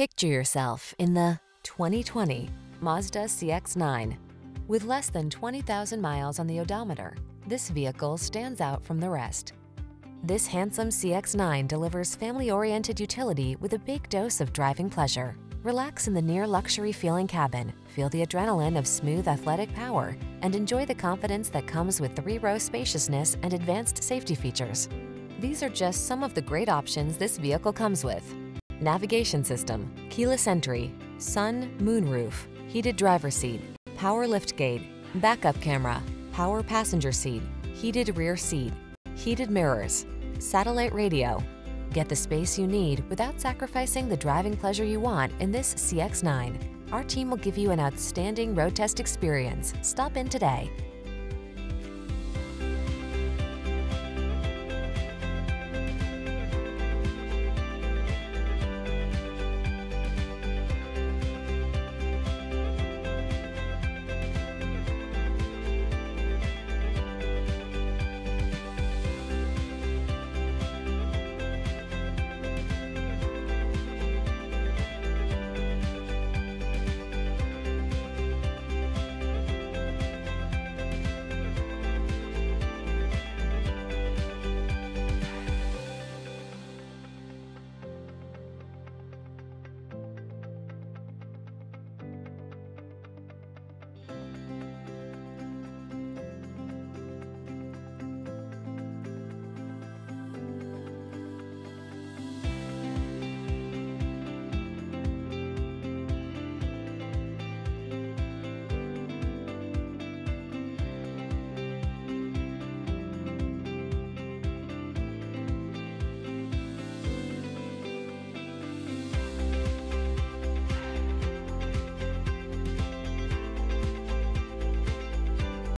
Picture yourself in the 2020 Mazda CX-9. With less than 20,000 miles on the odometer, this vehicle stands out from the rest. This handsome CX-9 delivers family-oriented utility with a big dose of driving pleasure. Relax in the near luxury feeling cabin, feel the adrenaline of smooth athletic power, and enjoy the confidence that comes with three-row spaciousness and advanced safety features. These are just some of the great options this vehicle comes with. Navigation system, keyless entry, sun, moonroof, heated driver seat, power liftgate, backup camera, power passenger seat, heated rear seat, heated mirrors, satellite radio. Get the space you need without sacrificing the driving pleasure you want in this CX-9. Our team will give you an outstanding road test experience. Stop in today.